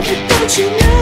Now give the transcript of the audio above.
baby, don't you know?